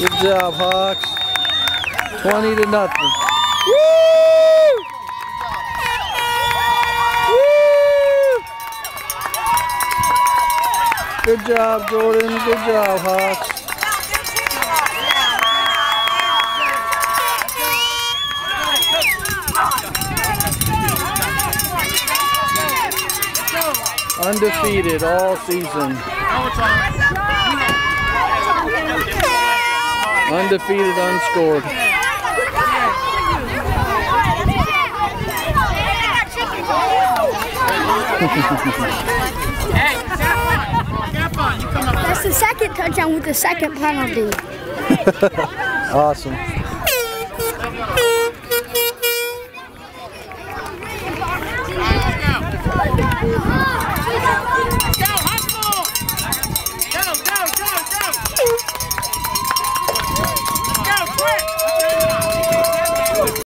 Good job, Hawks. 20 to nothing. Woo Woo! Good job, Jordan. Good job, Hawks. Undefeated all season. Undefeated, unscored. That's the second touchdown with the second penalty. Awesome.